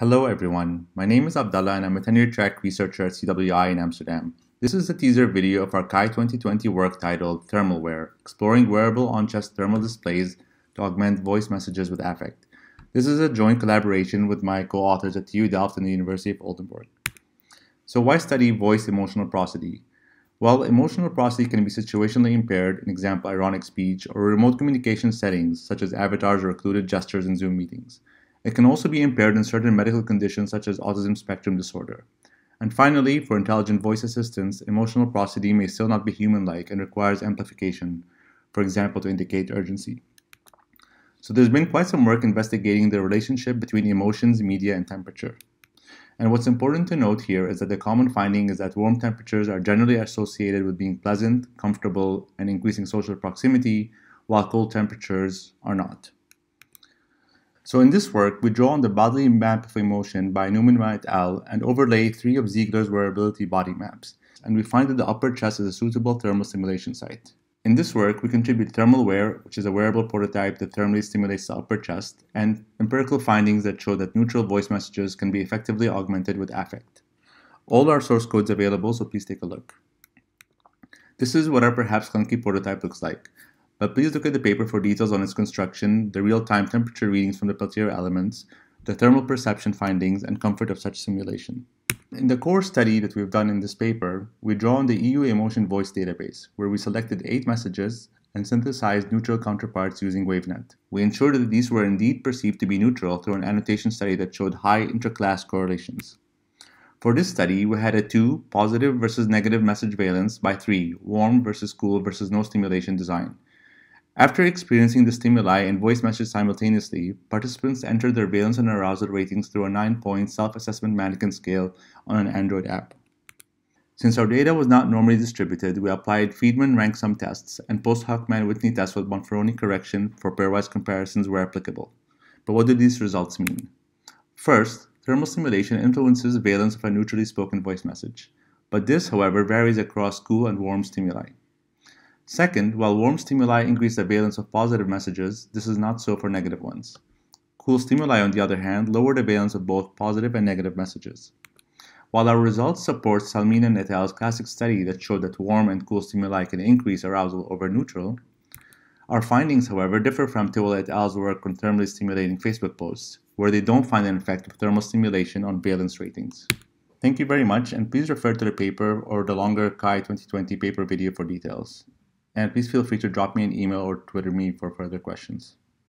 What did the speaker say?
Hello everyone, my name is Abdallah and I'm a tenure track researcher at CWI in Amsterdam. This is a teaser video of our CHI 2020 work titled ThermalWear, Exploring Wearable On-Chest Thermal Displays to Augment Voice Messages with Affect. This is a joint collaboration with my co-authors at TU Delft and the University of Oldenburg. So why study voice emotional prosody? Well, emotional prosody can be situationally impaired, in example ironic speech, or remote communication settings such as avatars or occluded gestures in Zoom meetings. It can also be impaired in certain medical conditions such as autism spectrum disorder. And finally, for intelligent voice assistants, emotional prosody may still not be human-like and requires amplification, for example, to indicate urgency. So there's been quite some work investigating the relationship between emotions, media, and temperature. And what's important to note here is that the common finding is that warm temperatures are generally associated with being pleasant, comfortable, and increasing social proximity, while cold temperatures are not. So in this work, we draw on the bodily map of emotion by Nummenmaa et al. and overlay three of Zeagler's wearability body maps, and we find that the upper chest is a suitable thermal stimulation site. In this work, we contribute ThermalWear, which is a wearable prototype that thermally stimulates the upper chest, and empirical findings that show that neutral voice messages can be effectively augmented with affect. All our source codes available, so please take a look. This is what our perhaps clunky prototype looks like. But please look at the paper for details on its construction, the real-time temperature readings from the Peltier elements, the thermal perception findings, and comfort of such simulation. In the core study that we've done in this paper, we draw on the EU Emotion Voice database, where we selected eight messages and synthesized neutral counterparts using WaveNet. We ensured that these were indeed perceived to be neutral through an annotation study that showed high interclass correlations. For this study, we had a 2 positive versus negative message valence by 3 warm versus cool versus no stimulation design. After experiencing the stimuli and voice message simultaneously, participants entered their valence and arousal ratings through a 9-point self-assessment manikin scale on an Android app. Since our data was not normally distributed, we applied Friedman rank sum tests and post hoc Mann-Whitney tests with Bonferroni correction for pairwise comparisons where applicable. But what do these results mean? First, thermal stimulation influences valence of a neutrally spoken voice message. But this, however, varies across cool and warm stimuli. Second, while warm stimuli increase the valence of positive messages, this is not so for negative ones. Cool stimuli, on the other hand, lower the valence of both positive and negative messages. While our results support Salminen et al.'s classic study that showed that warm and cool stimuli can increase arousal over neutral, our findings, however, differ from Tewell et al.'s work on thermally stimulating Facebook posts, where they don't find an effect of thermal stimulation on valence ratings. Thank you very much, and please refer to the paper or the longer CHI 2020 paper video for details. And please feel free to drop me an email or Twitter me for further questions.